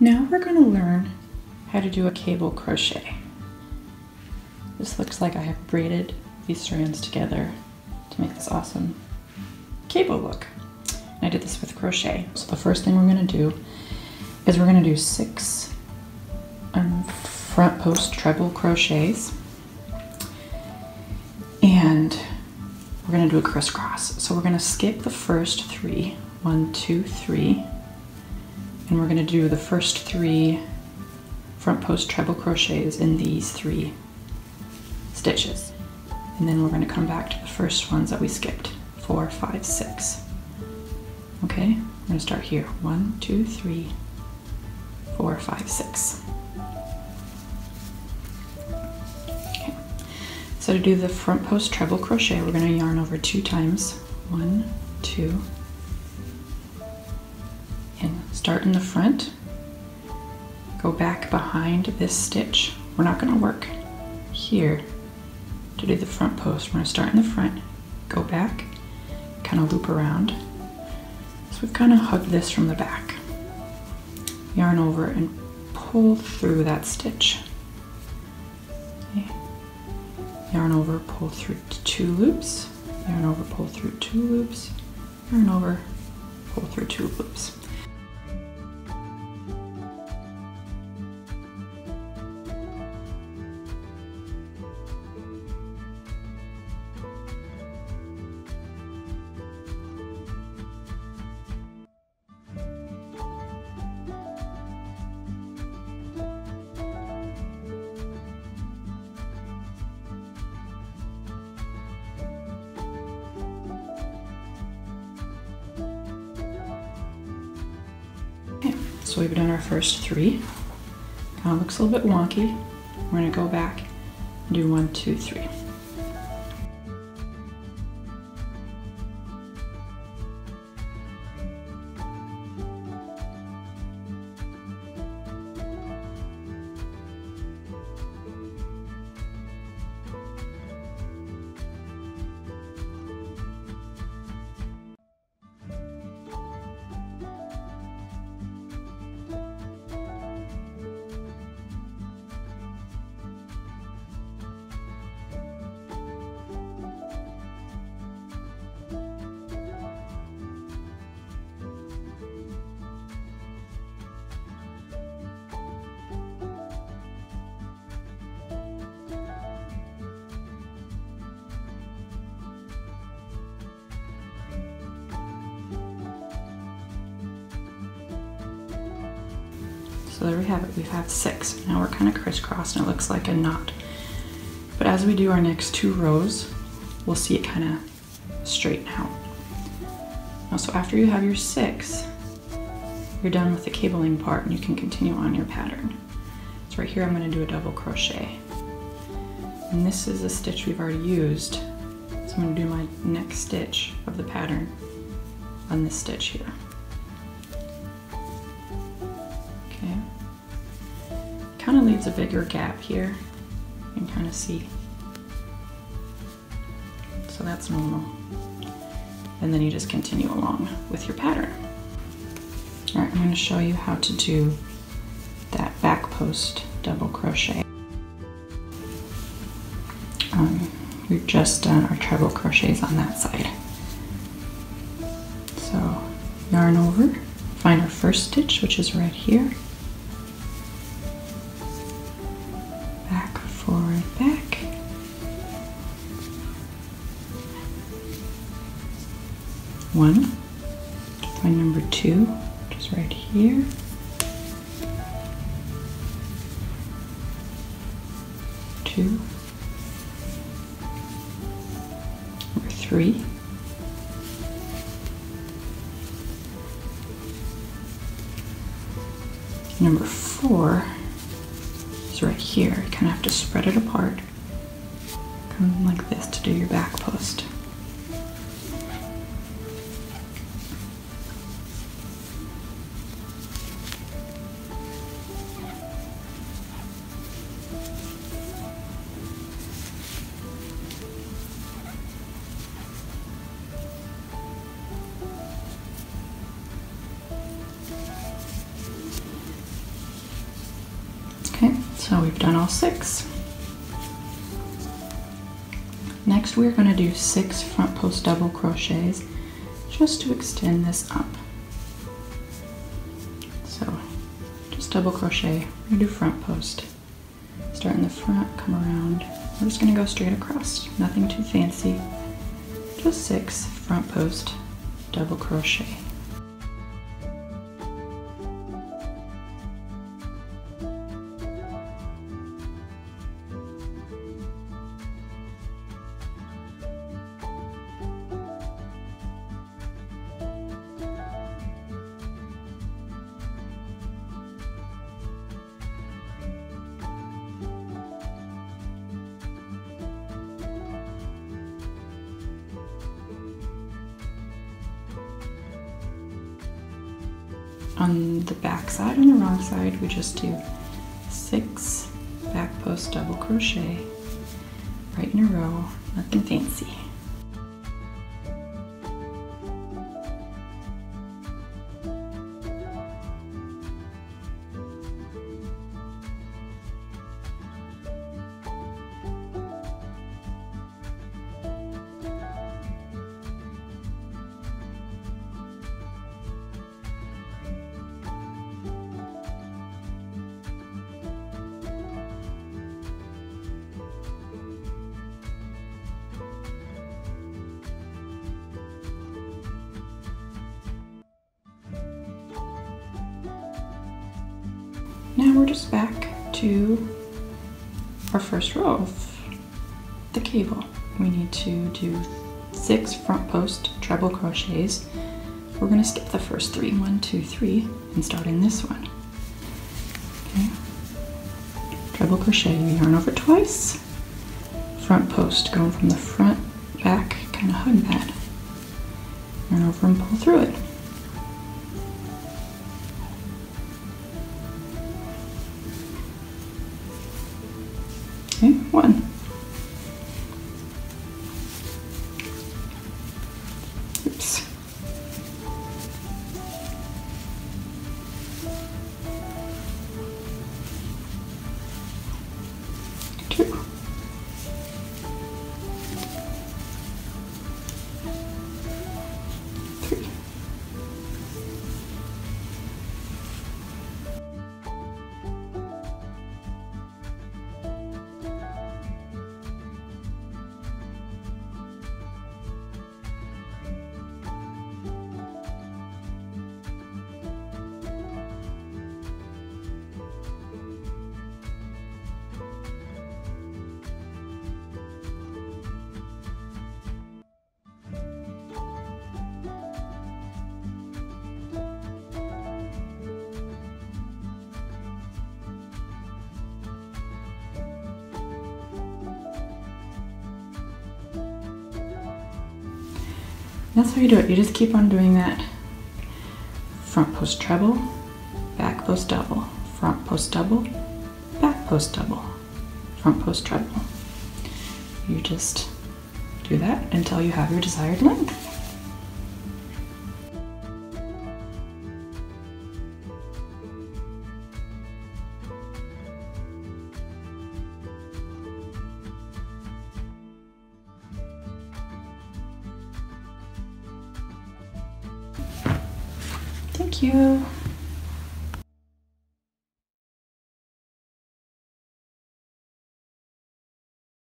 Now we're going to learn how to do a cable crochet. This looks like I have braided these strands together to make this awesome cable look. And I did this with crochet. So the first thing we're going to do is we're going to do six um, front post treble crochets and we're going to do a crisscross. So we're going to skip the first three, one, two, three, and we're going to do the first three front post treble crochets in these three stitches. And then we're going to come back to the first ones that we skipped, four, five, six. Okay, we're going to start here. One, two, three, four, five, six. Okay, so to do the front post treble crochet, we're going to yarn over two times. One, two, start in the front. Go back behind this stitch. We're not going to work here to do the front post. We're to start in the front, go back, kind of loop around. So we've kind of hugged this from the back. Yarn over and pull through that stitch. Okay. Yarn over, pull through two loops. Yarn over, pull through two loops. Yarn over, pull through two loops. So we've done our first three. Kind of looks a little bit wonky. We're gonna go back and do one, two, three. So there we have it, we have six. Now we're kind of crisscrossed and it looks like a knot. But as we do our next two rows, we'll see it kind of straighten out. Now, so after you have your six, you're done with the cabling part and you can continue on your pattern. So right here, I'm gonna do a double crochet. And this is a stitch we've already used. So I'm gonna do my next stitch of the pattern on this stitch here. Kind of leaves a bigger gap here. You can kind of see. So that's normal. And then you just continue along with your pattern. All right, I'm going to show you how to do that back post double crochet. Um, we've just done our treble crochets on that side. So yarn over, find our first stitch, which is right here. One, find number two, which is right here. Two, number three. Number four is right here. You kind of have to spread it apart. Come like this to do your back post. Okay, so we've done all six. Next we're going to do six front post double crochets just to extend this up. So just double crochet, we're going to do front post. Start in the front, come around. We're just going to go straight across, nothing too fancy. Just six front post double crochet. On the back side, on the wrong side, we just do six back post double crochet right in a row, nothing fancy. Now we're just back to our first row of the cable. We need to do six front post treble crochets. We're gonna skip the first three, one, two, three, and start in this one. Okay. Treble crochet, yarn over twice. Front post, going from the front, back, kind of hug that. Yarn over and pull through it. Oops. Two. Three. That's how you do it. You just keep on doing that. Front post treble, back post double, front post double, back post double, front post treble. You just do that until you have your desired length. Thank you.